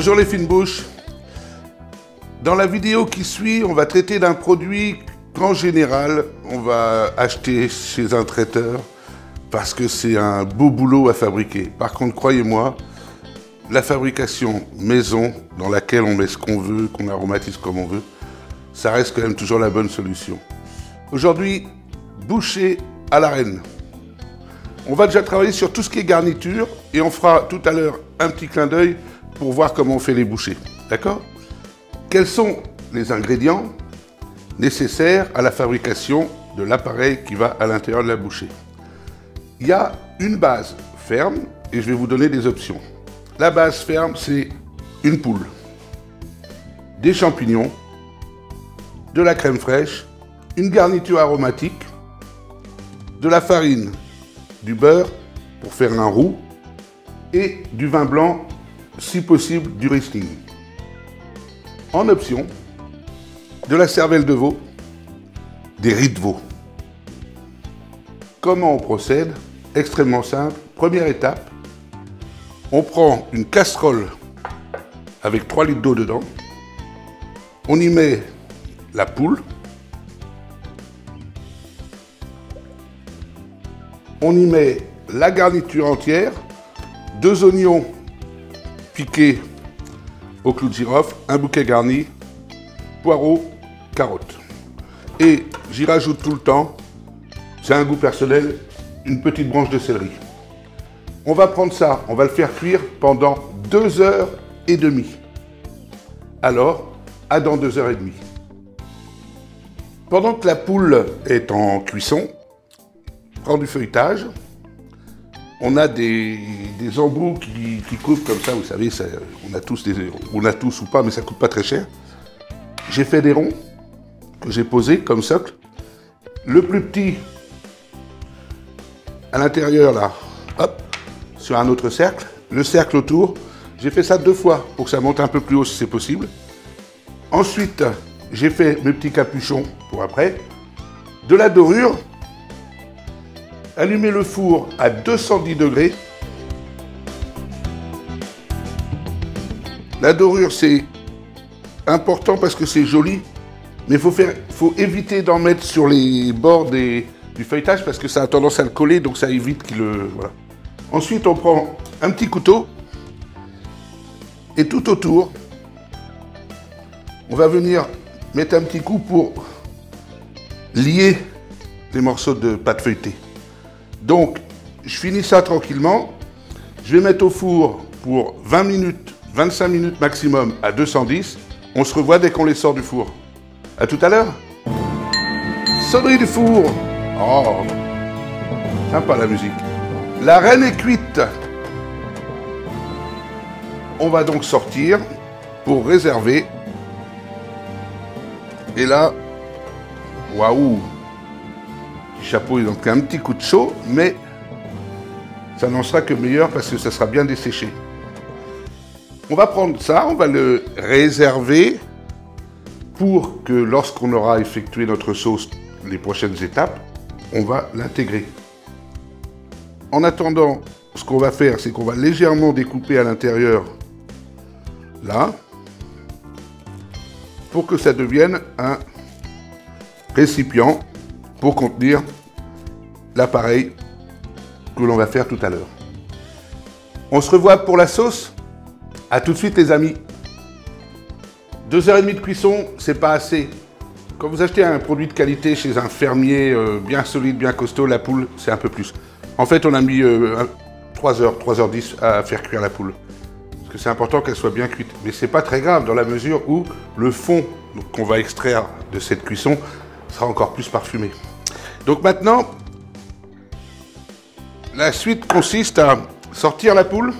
Bonjour les fines bouches. Dans la vidéo qui suit, on va traiter d'un produit qu'en général, on va acheter chez un traiteur parce que c'est un beau boulot à fabriquer. Par contre, croyez-moi, la fabrication maison, dans laquelle on met ce qu'on veut, qu'on aromatise comme on veut, ça reste quand même toujours la bonne solution. Aujourd'hui, boucher à la reine. On va déjà travailler sur tout ce qui est garniture et on fera tout à l'heure un petit clin d'œil pour voir comment on fait les bouchées. D'accord? Quels sont les ingrédients nécessaires à la fabrication de l'appareil qui va à l'intérieur de la bouchée? Il y a une base ferme et je vais vous donner des options. La base ferme, c'est une poule, des champignons, de la crème fraîche, une garniture aromatique, de la farine, du beurre pour faire un roux et du vin blanc, si possible du Riesling. En option, de la cervelle de veau, des riz de veau. Comment on procède? Extrêmement simple. Première étape, on prend une casserole avec 3 litres d'eau dedans. On y met la poule. On y met la garniture entière, deux oignons au clou de girofle, un bouquet garni, poireaux, carottes. Et j'y rajoute tout le temps, c'est un goût personnel, une petite branche de céleri. On va prendre ça, on va le faire cuire pendant deux heures et demie. Alors, à dans deux heures et demie. Pendant que la poule est en cuisson, prend du feuilletage. On a des, embouts qui, coupent comme ça, vous savez, on, a tous on a tous ou pas, mais ça coûte pas très cher. J'ai fait des ronds que j'ai posés comme socle. Le plus petit, à l'intérieur là, hop, sur un autre cercle. Le cercle autour, j'ai fait ça deux fois pour que ça monte un peu plus haut si c'est possible. Ensuite, j'ai fait mes petits capuchons pour après. De la dorure. Allumer le four à 210 degrés. La dorure, c'est important parce que c'est joli, mais il faut, éviter d'en mettre sur les bords du feuilletage parce que ça a tendance à le coller, donc ça évite qu'il le... Ensuite, on prend un petit couteau et tout autour, on va venir mettre un petit coup pour lier les morceaux de pâte feuilletée. Donc, je finis ça tranquillement. Je vais mettre au four pour 20 minutes, 25 minutes maximum à 210. On se revoit dès qu'on les sort du four. À tout à l'heure. Sonnerie du four. Oh, sympa la musique. La reine est cuite. On va donc sortir pour réserver. Et là, waouh chapeau, il donc un petit coup de chaud, mais ça n'en sera que meilleur parce que ça sera bien desséché. On va prendre ça, on va le réserver pour que lorsqu'on aura effectué notre sauce, les prochaines étapes, on va l'intégrer. En attendant, ce qu'on va faire, c'est qu'on va légèrement découper à l'intérieur, là, pour que ça devienne un récipient pour contenir l'appareil que l'on va faire tout à l'heure. On se revoit pour la sauce. A tout de suite les amis. Deux heures et demie de cuisson, c'est pas assez. Quand vous achetez un produit de qualité chez un fermier euh, bien solide, bien costaud, la poule, c'est un peu plus. En fait, on a mis 3 euh, heures, 3 heures 10 à faire cuire la poule. Parce que c'est important qu'elle soit bien cuite. Mais c'est pas très grave dans la mesure où le fond qu'on va extraire de cette cuisson sera encore plus parfumé. Donc maintenant, la suite consiste à sortir la poule.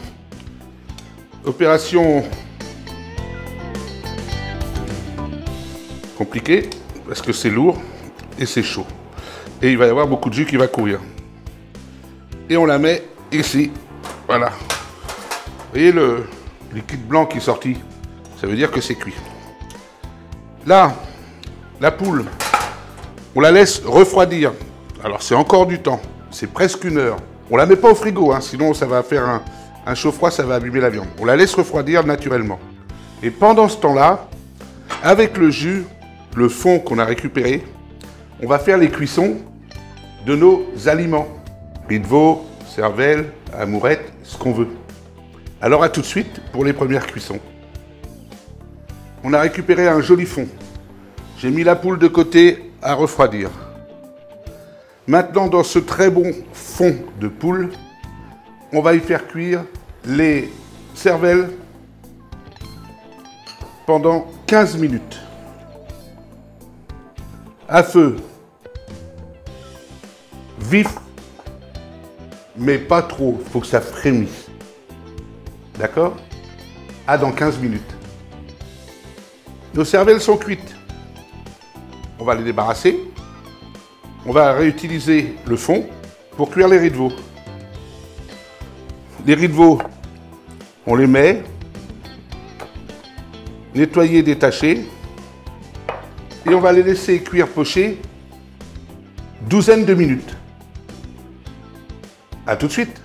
Opération compliquée parce que c'est lourd et c'est chaud. Et il va y avoir beaucoup de jus qui va courir et on la met ici. Voilà. Vous voyez le liquide blanc qui est sorti? Ça veut dire que c'est cuit. Là, la poule, on la laisse refroidir. Alors c'est encore du temps, c'est presque une heure. On la met pas au frigo, hein, sinon ça va faire un, un chaud-froid, ça va abîmer la viande. On la laisse refroidir naturellement. Et pendant ce temps-là, avec le jus, le fond qu'on a récupéré, on va faire les cuissons de nos aliments. Riz de veau, cervelle, amourette, ce qu'on veut. Alors à tout de suite pour les premières cuissons. On a récupéré un joli fond. J'ai mis la poule de côté à refroidir. Maintenant, dans ce très bon fond de poule, on va y faire cuire les cervelles pendant 15 minutes. À feu vif, mais pas trop. Il faut que ça frémisse. D'accord? À dans 15 minutes. Nos cervelles sont cuites. On va les débarrasser. On va réutiliser le fond pour cuire les riz de veau. Les riz de veau, on les met, nettoyer, détacher, et on va les laisser cuire pocher douzaine de minutes. A tout de suite.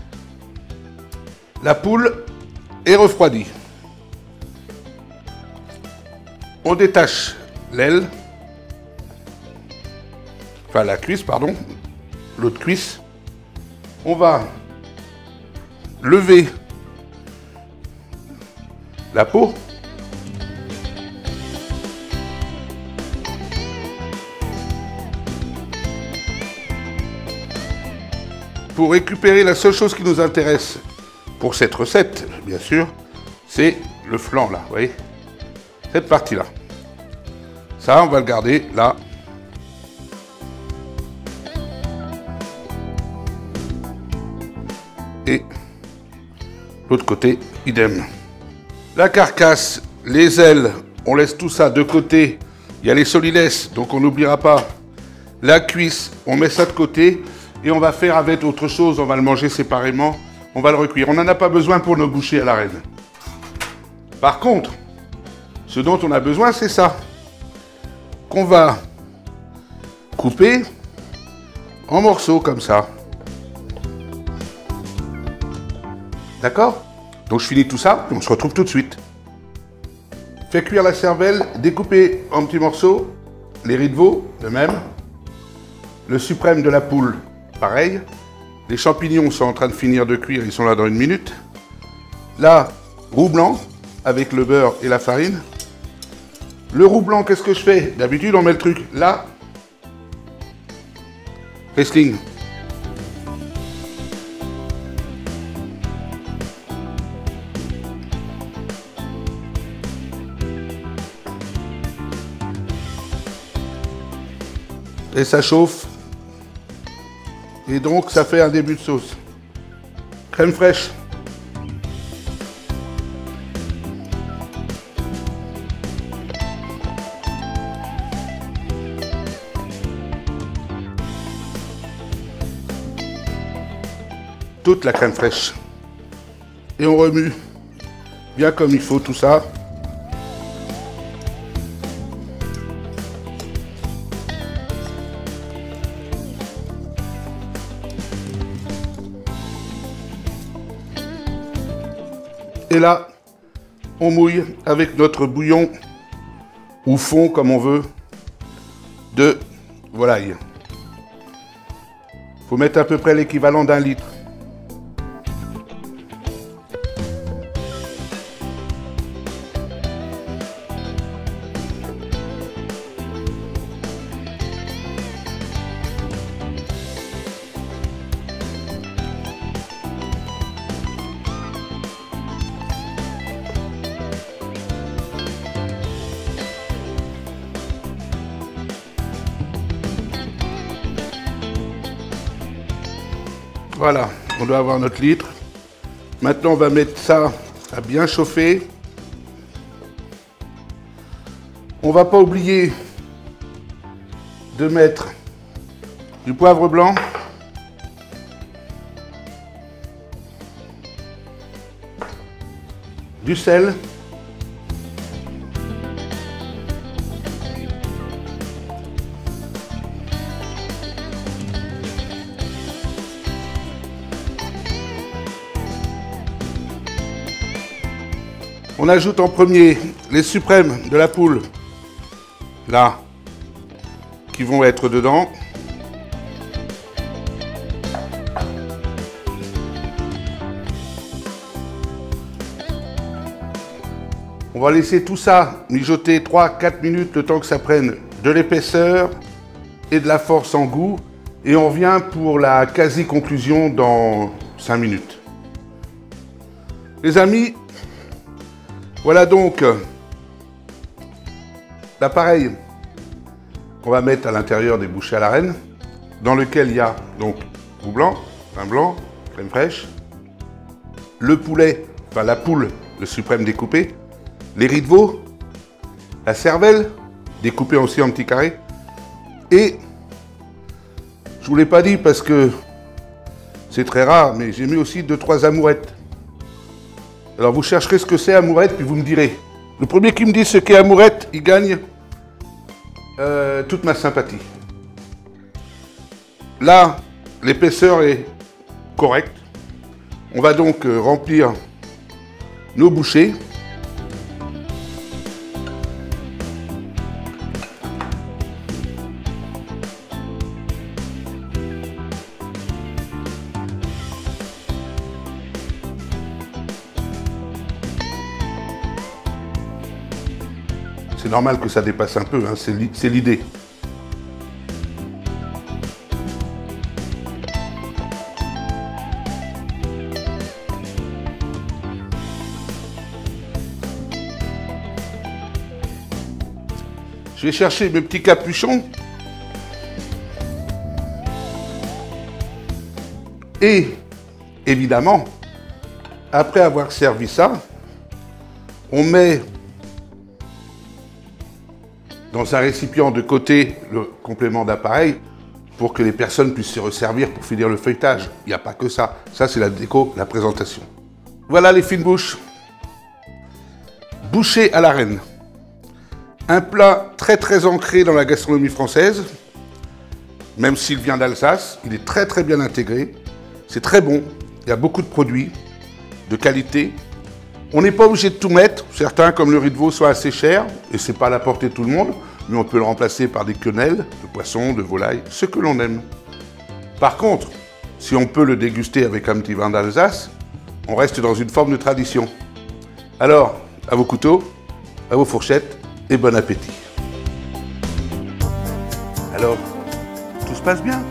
La poule est refroidie. On détache l'aile, la cuisse, pardon, l'autre cuisse. On va lever la peau. Pour récupérer la seule chose qui nous intéresse pour cette recette, bien sûr, c'est le flanc là, vous voyez Cette partie-là. Ça, on va le garder là. L'autre côté, idem. La carcasse, les ailes, on laisse tout ça de côté. Il y a les solides, donc on n'oubliera pas. La cuisse, on met ça de côté. Et on va faire avec autre chose, on va le manger séparément. On va le recuire. On n'en a pas besoin pour nos bouchées à la reine. Par contre, ce dont on a besoin, c'est ça. Qu'on va couper en morceaux comme ça. D'accord? Donc je finis tout ça et on se retrouve tout de suite. Fait cuire la cervelle, découper en petits morceaux, les riz de veau, de même, le suprême de la poule, pareil. Les champignons sont en train de finir de cuire, ils sont là dans une minute. Là, roux blanc avec le beurre et la farine. Le roux blanc, qu'est-ce que je fais? D'habitude, on met le truc là. Wrestling. Et ça chauffe. Et donc, ça fait un début de sauce. Crème fraîche. Toute la crème fraîche. Et on remue bien comme il faut tout ça. Et là, on mouille avec notre bouillon ou fond, comme on veut, de volaille. Il faut mettre à peu près l'équivalent d'un litre. Voilà, on doit avoir notre litre. Maintenant, on va mettre ça à bien chauffer. On va pas oublier de mettre du poivre blanc. Du sel. On ajoute en premier les suprêmes de la poule, là, qui vont être dedans. On va laisser tout ça mijoter 3-4 minutes le temps que ça prenne de l'épaisseur et de la force en goût. Et on revient pour la quasi-conclusion dans 5 minutes. Les amis, voilà donc l'appareil qu'on va mettre à l'intérieur des bouchées à la reine, dans lequel il y a donc roux blanc, vin blanc, crème fraîche, le poulet, enfin la poule, le suprême découpé, les riz la cervelle, découpée aussi en petits carrés, et je vous l'ai pas dit parce que c'est très rare, mais j'ai mis aussi deux trois amourettes. Alors vous chercherez ce que c'est amourette, puis vous me direz. Le premier qui me dit ce qu'est amourette, il gagne euh, toute ma sympathie. Là, l'épaisseur est correcte. On va donc euh, remplir nos bouchées. C'est normal que ça dépasse un peu, hein, c'est l'idée. Je vais chercher mes petits capuchons. Et, évidemment, après avoir servi ça, on met dans un récipient de côté le complément d'appareil pour que les personnes puissent se resservir pour finir le feuilletage. Il n'y a pas que ça. Ça, c'est la déco, la présentation. Voilà les fines bouches. Boucher à la reine. Un plat très très ancré dans la gastronomie française. Même s'il vient d'Alsace, il est très très bien intégré. C'est très bon. Il y a beaucoup de produits de qualité on n'est pas obligé de tout mettre. Certains, comme le riz de veau, sont assez chers et c'est pas à la portée de tout le monde. Mais on peut le remplacer par des quenelles de poisson, de volaille, ce que l'on aime. Par contre, si on peut le déguster avec un petit vin d'Alsace, on reste dans une forme de tradition. Alors, à vos couteaux, à vos fourchettes et bon appétit. Alors, tout se passe bien?